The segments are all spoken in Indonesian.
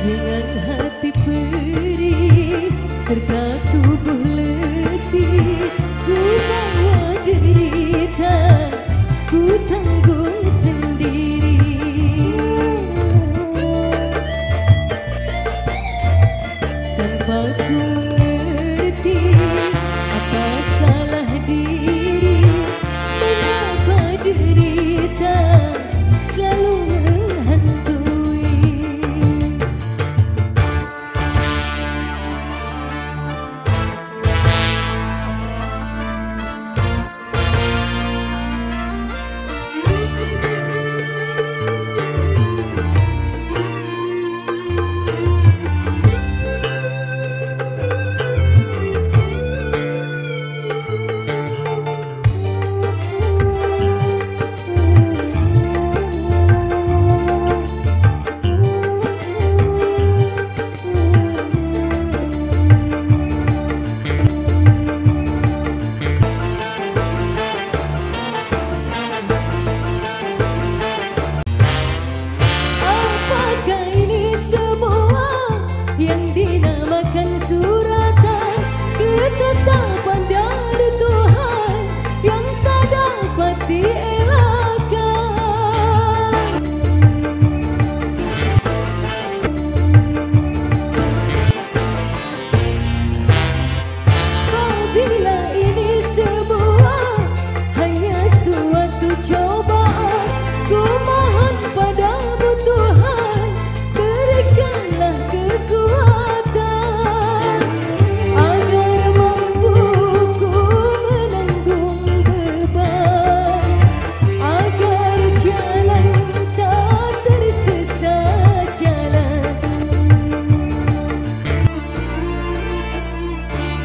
dengan hati perih serta tubuh letih ku bawa derita ku tanggung sendiri.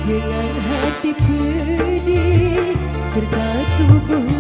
dengan hati pedih serta tubuh.